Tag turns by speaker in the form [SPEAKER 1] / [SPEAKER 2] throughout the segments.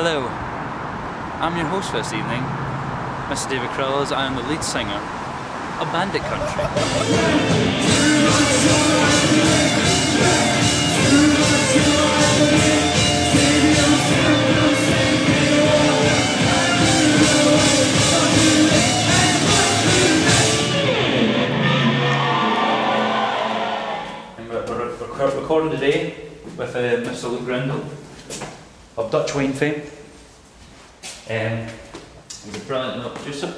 [SPEAKER 1] Hello, I'm your host for this evening, Mr. David Krells. I am the lead singer of Bandit Country. We're, we're recording today with uh, Mr. Luc Grindle of Dutch wine fame. Um, he's a brilliant little producer,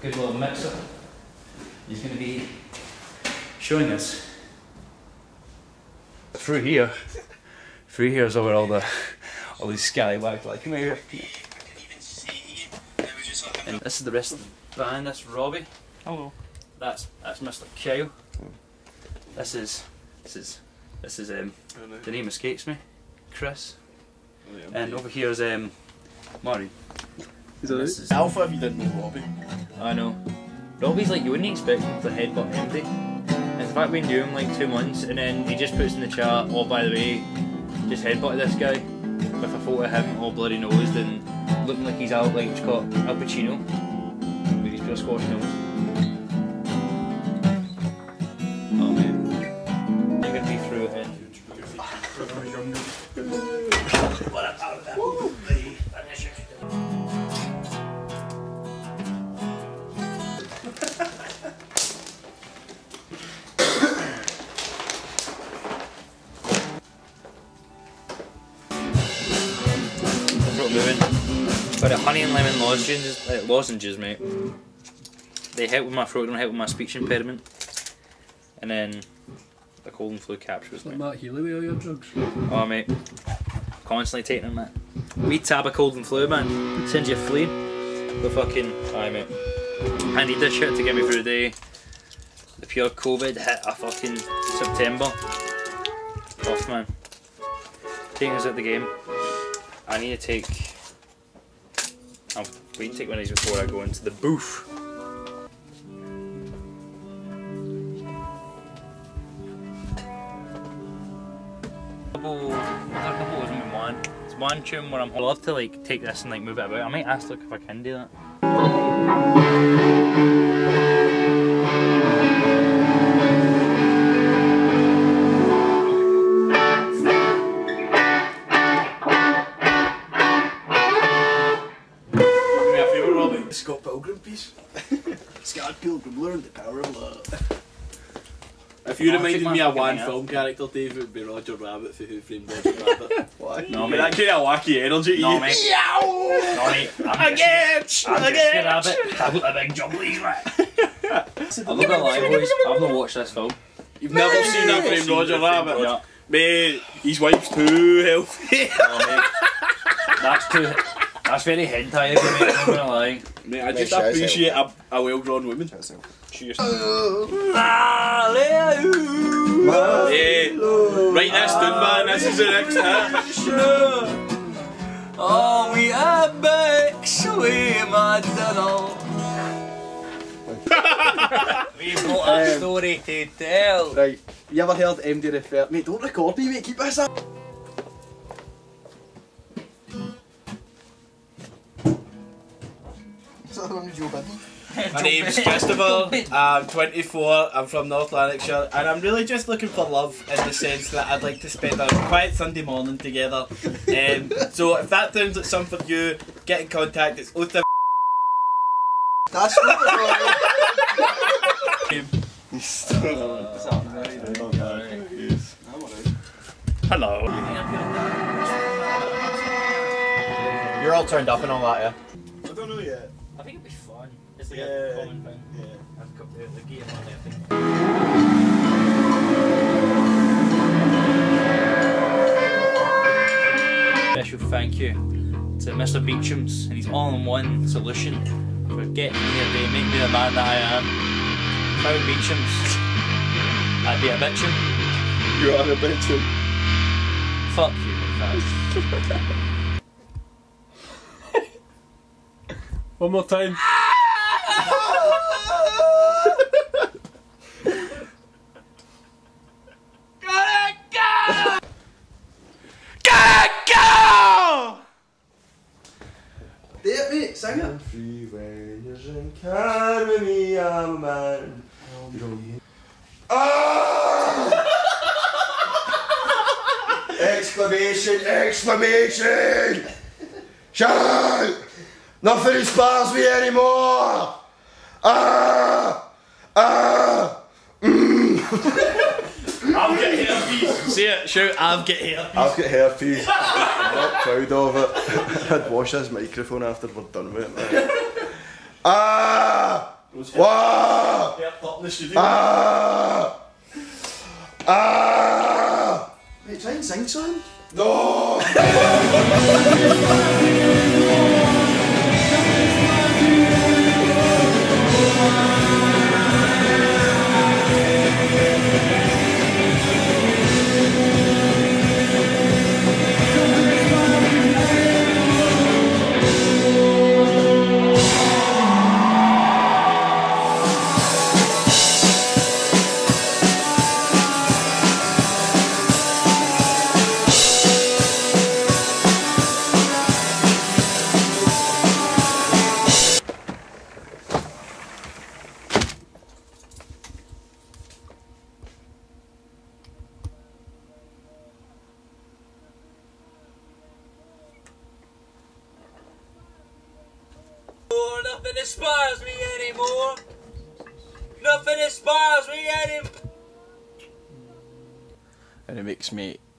[SPEAKER 1] good little mixer. He's going to be showing us through here. Through here is where all the all these scallywags like come here. come here. And this is the rest of the band. That's Robbie.
[SPEAKER 2] Hello.
[SPEAKER 1] That's that's Mr. Kyle. This is this is this is um the name escapes me. Chris. And over here is um Murray.
[SPEAKER 2] Is that
[SPEAKER 1] This is
[SPEAKER 2] Alpha if you didn't know Robbie.
[SPEAKER 1] I know. Robbie's like you wouldn't expect him to headbutt empty. In fact we knew him like two months and then he just puts in the chat, oh by the way, just headbutted this guy with a photo of him all bloody nosed and looking like he's out like it's called Al Pacino with his pure squash nose. Lozenges, uh, lozenges, mate. They help with my throat, don't help with my speech impairment. And then the cold and flu capsules, mate.
[SPEAKER 3] Matt Healy with all your drugs.
[SPEAKER 1] Oh, mate. Constantly taking them, mate. We tab a cold and flu, man. Sends you fleeing. The fucking. Aye, mate. I need this shit to get me through the day. The pure COVID hit a fucking September. Tough, man. Taking us at the game. I need to take. I'll wait to take one of these before I go into the booth. One. It's one tune where I'm. I'd love to like take this and like move it about. I might ask Luc if I can do that.
[SPEAKER 3] The power of love.
[SPEAKER 2] If you
[SPEAKER 1] Oh,
[SPEAKER 2] reminded me of one
[SPEAKER 1] fucking
[SPEAKER 2] film character, Dave, it would be Roger Rabbit for Who Framed Roger Rabbit.
[SPEAKER 3] Why?
[SPEAKER 1] No, mate.
[SPEAKER 2] that kind of wacky energy.
[SPEAKER 1] No,
[SPEAKER 2] you-
[SPEAKER 1] mate.
[SPEAKER 2] Yow!
[SPEAKER 1] No, mate. I'm just-
[SPEAKER 2] Again!
[SPEAKER 1] I'm just gonna
[SPEAKER 2] Again!
[SPEAKER 1] have it. I've got a big jumblies, right? I'm not gonna lie, boys. I've not watched this film.
[SPEAKER 2] You've never seen that framed Roger Rabbit?
[SPEAKER 1] Yeah.
[SPEAKER 2] Mate, his wife's too healthy.
[SPEAKER 1] Oh, mate. That's too. That's very hentai of you, mate, I'm not lying.
[SPEAKER 2] Mate, I just
[SPEAKER 3] Nice
[SPEAKER 2] appreciate a, a well-grown woman. Cheers.
[SPEAKER 1] Hallelujah!
[SPEAKER 2] Yeah. Write this down, man. This is the next hit.
[SPEAKER 1] Oh, we are back, sweet Madonna. We've got a um, story to tell.
[SPEAKER 3] Right, you ever heard MD refer... Mate, don't record me, mate, keep this up! Is that the one with Joe Biden?
[SPEAKER 2] My name's Christopher. I'm 24. I'm from North Lanarkshire, and I'm really just looking for love in the sense that I'd like to spend a quiet Sunday morning together. Um, so if that sounds like something for you, get in contact. It's 0
[SPEAKER 3] That's not
[SPEAKER 1] Hello.
[SPEAKER 4] You're all turned up and all that, yeah?
[SPEAKER 3] I don't know yet.
[SPEAKER 1] I think it'd be fun. It's like
[SPEAKER 3] Yeah.
[SPEAKER 1] a common thing.
[SPEAKER 3] Yeah.
[SPEAKER 1] I've got the, the game on there, I think. Special thank you to Mr. Beecham's and his all-in-one solution for getting me here today, making me the man that I am. Without Beecham's, I'd be a bitchum.
[SPEAKER 3] You are a bitch.
[SPEAKER 1] Fuck you, in fact.
[SPEAKER 2] One more time.
[SPEAKER 5] Exclamation! exclamation! Exclamation! up! Nothing inspires me anymore! Ah! Ah!
[SPEAKER 2] I've got herpes. See it? Shout, I've got herpes.
[SPEAKER 5] I've got herpes. I'm not proud of it. I'd wash this microphone after we're done with it. man. Ah! Wah!
[SPEAKER 2] Herped up in the studio.
[SPEAKER 5] Ah! Ah!
[SPEAKER 3] Wait, try and sing something.
[SPEAKER 5] No!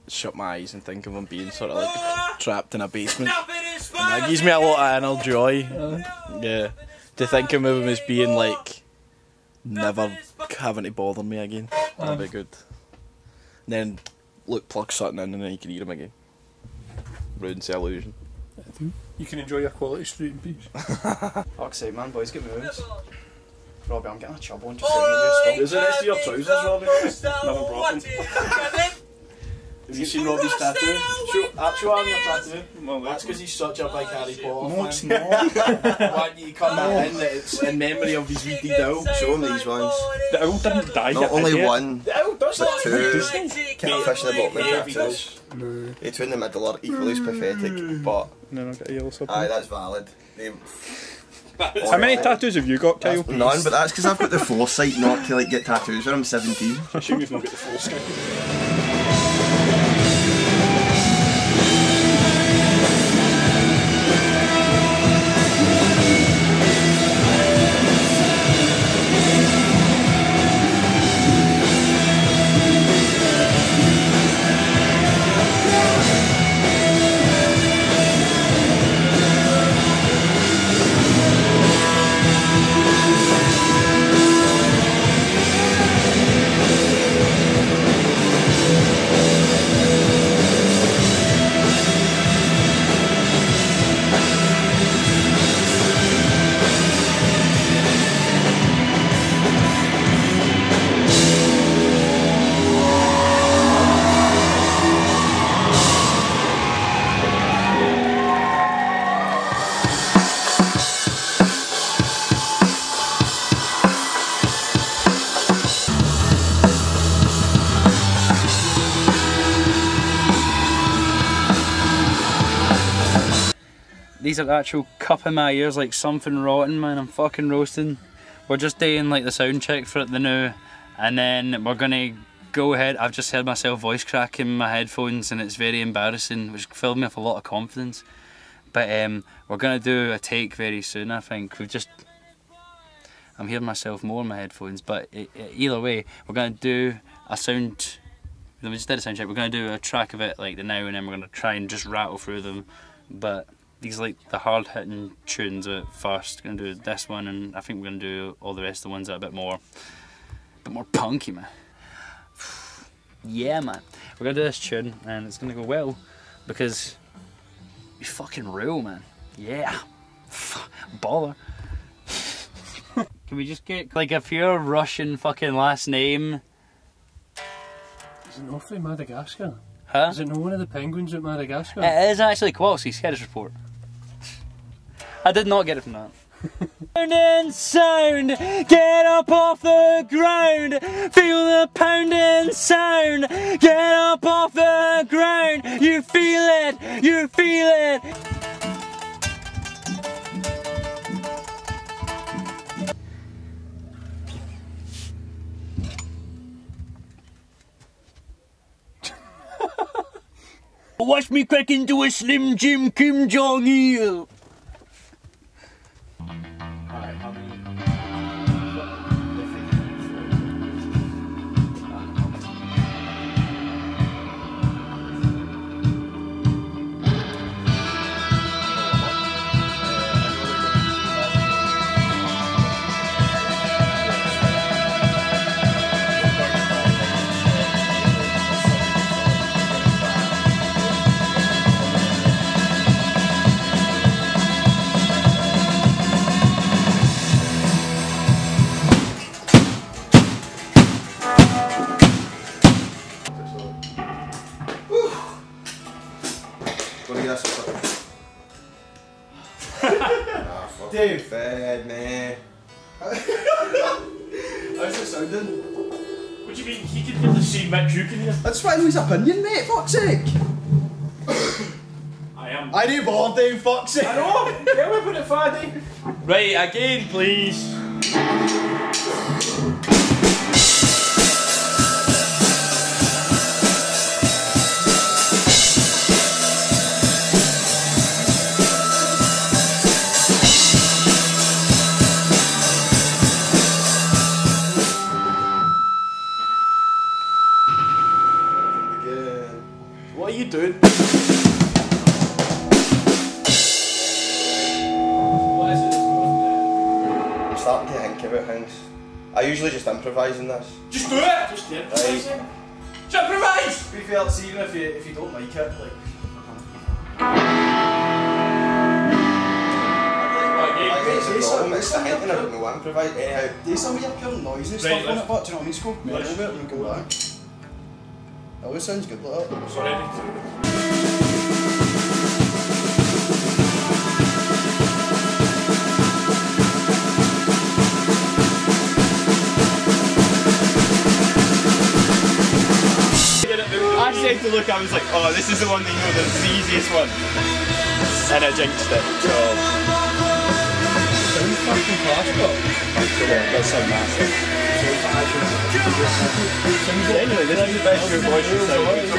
[SPEAKER 6] shut my eyes and think of him being sort of like trapped in a basement. And that gives me a lot of inner joy. Yeah, to think of him as being like never having to bother me again. That'd be good. And then Luc plugs something in and then you can eat him again. Ruins the illusion.
[SPEAKER 3] You can enjoy your quality street in peace.
[SPEAKER 4] Fuck's sake, man, boys, get moves. Robbie, I'm getting a trouble on just
[SPEAKER 1] Oh,
[SPEAKER 4] singing you
[SPEAKER 3] Is the rest of your trousers, Robbie? Never brought them. Have you seen Robbie's tattoo? Show, uh, show on your tattoo. That's because he's such a big Harry Potter
[SPEAKER 2] No, it's
[SPEAKER 3] fan. Why you come that in that it's in memory of his wee deed owl?
[SPEAKER 5] Show him these ones.
[SPEAKER 3] The owl didn't die.
[SPEAKER 5] Not only one,
[SPEAKER 3] The owl does
[SPEAKER 5] but
[SPEAKER 3] that.
[SPEAKER 5] two. Catfish in the bottom of
[SPEAKER 3] Yeah,
[SPEAKER 5] the
[SPEAKER 3] he
[SPEAKER 5] tattoos. The two in the middle are equally as pathetic, but
[SPEAKER 3] No, I got a yellow sub.
[SPEAKER 5] aye, that's valid. They-
[SPEAKER 3] How many tattoos have you got, Kyle?
[SPEAKER 5] That's none, but that's because I've got the foresight not to like get tattoos when I'm 17.
[SPEAKER 3] I assume you've not got the full
[SPEAKER 1] These are actual cup in my ears like something rotten, man. I'm fucking roasting. We're just doing like the sound check for it the now, and then we're gonna go ahead. I've just heard myself voice crack in my headphones, and it's very embarrassing, which filled me with a lot of confidence. But um, we're gonna do a take very soon. I think we've just. I'm hearing myself more in my headphones, but e- e- either way, we're gonna do a sound. We just did a sound check. We're gonna do a track of it like the now, and then we're gonna try and just rattle through them. But these are like the hard hitting tunes at first. Gonna do this one, and I think we're gonna do all the rest of the ones that are a bit more, a bit more punky, man. yeah, man. We're gonna do this tune, and it's gonna go well because we fucking real, man. Yeah, baller. Can we just get like a pure Russian fucking last name?
[SPEAKER 3] Is it not from Madagascar?
[SPEAKER 1] Huh?
[SPEAKER 3] Is it not one of the penguins at Madagascar?
[SPEAKER 1] It is actually Kowalski's Scottish report. I did not get it from that. Sound and sound, get up off the ground. Feel the pounding sound, get up off the ground. You feel it, you feel it.
[SPEAKER 7] Watch me crack into a Slim Jim Kim Jong Il.
[SPEAKER 5] Fuck.
[SPEAKER 2] Dave.
[SPEAKER 5] Fed, man.
[SPEAKER 2] How's it sounding? What do you mean? He can nearly see Mick Duke in here.
[SPEAKER 1] That's fine, his opinion, mate, fuck's sake.
[SPEAKER 2] I am.
[SPEAKER 1] I do more, Dave, fuck's sake.
[SPEAKER 2] I know! Get away with it, Faddy!
[SPEAKER 7] Right, again, please.
[SPEAKER 5] Usually just improvise in this.
[SPEAKER 2] Just do it! Just do it.
[SPEAKER 5] Right.
[SPEAKER 2] Just improvise!
[SPEAKER 1] To be fair, see, even if you, if you don't like it, like...
[SPEAKER 5] Like, it's a problem, it's the hinting about me improvise. Anyhow,
[SPEAKER 1] Do some of your pure noise and
[SPEAKER 2] Right,
[SPEAKER 1] stuff on it, but do you know what I mean? Just go mellow
[SPEAKER 2] let's-
[SPEAKER 1] it and go back. It always sounds good like that.
[SPEAKER 2] Sorry.
[SPEAKER 1] I said to look, I was like, oh, this is the one that you know, the easiest one. And I jinxed it, so... Sounds fucking class, but... Yeah, that sound massive. Anyway, this is the best your voice has sounded.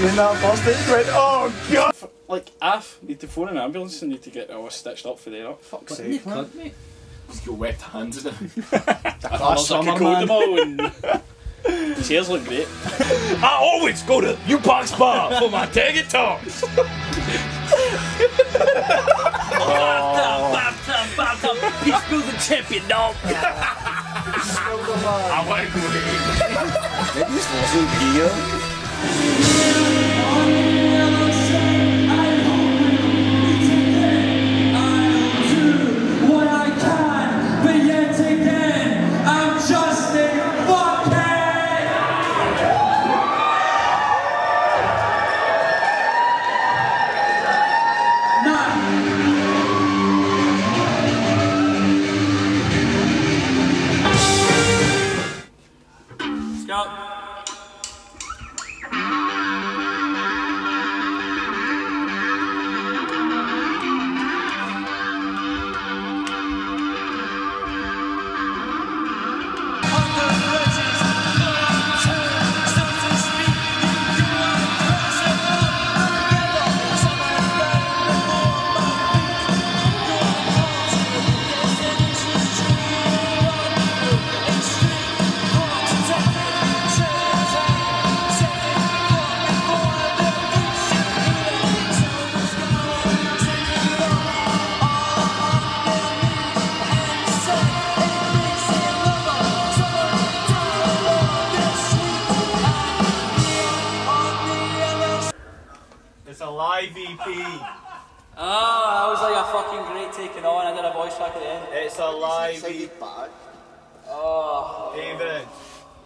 [SPEAKER 1] Seeing that first it went, oh god! Like, Af, need to phone an ambulance and need to get all stitched up for there. Fuck's sake.
[SPEAKER 2] He's got webbed hands in it.
[SPEAKER 1] Class
[SPEAKER 2] like a
[SPEAKER 1] summer, man.
[SPEAKER 2] Kokomo and
[SPEAKER 1] His hair's look great.
[SPEAKER 7] I always go to U-Park Spa for my taggy talks. Oh. Peace building champion, dog.
[SPEAKER 2] I want to go in.
[SPEAKER 1] This wasn't here.
[SPEAKER 7] Oh, that was like a fucking great taking on. I did a voice track at the end.
[SPEAKER 2] It's a live EP.
[SPEAKER 7] Oh, ah.
[SPEAKER 2] David,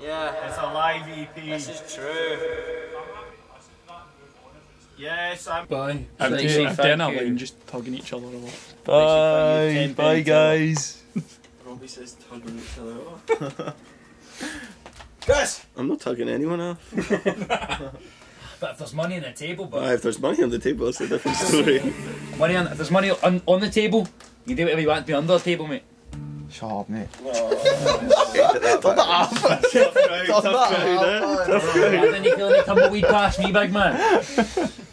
[SPEAKER 7] yeah.
[SPEAKER 2] it's a live EP.
[SPEAKER 7] This is true.
[SPEAKER 2] Yes, I'm.
[SPEAKER 1] Bye.
[SPEAKER 7] I'm
[SPEAKER 1] I'm
[SPEAKER 7] doing-
[SPEAKER 1] doing,
[SPEAKER 7] I'm
[SPEAKER 1] I'm
[SPEAKER 7] doing
[SPEAKER 1] doing
[SPEAKER 7] line,
[SPEAKER 1] just tugging each other off.
[SPEAKER 7] Bye. Bye,
[SPEAKER 1] guys.
[SPEAKER 2] Robbie says tugging each other off.
[SPEAKER 5] Guys! I'm not tugging anyone off.
[SPEAKER 7] But if there's money on the table, but
[SPEAKER 5] ah, if there's money on the table, that's a different story.
[SPEAKER 7] money on if there's money on, on the table, you do whatever you want to be under the table, mate.
[SPEAKER 8] Shut up, mate.
[SPEAKER 5] Turn that off. Turn that
[SPEAKER 1] off. Turn that off. Turn that off. Turn that off.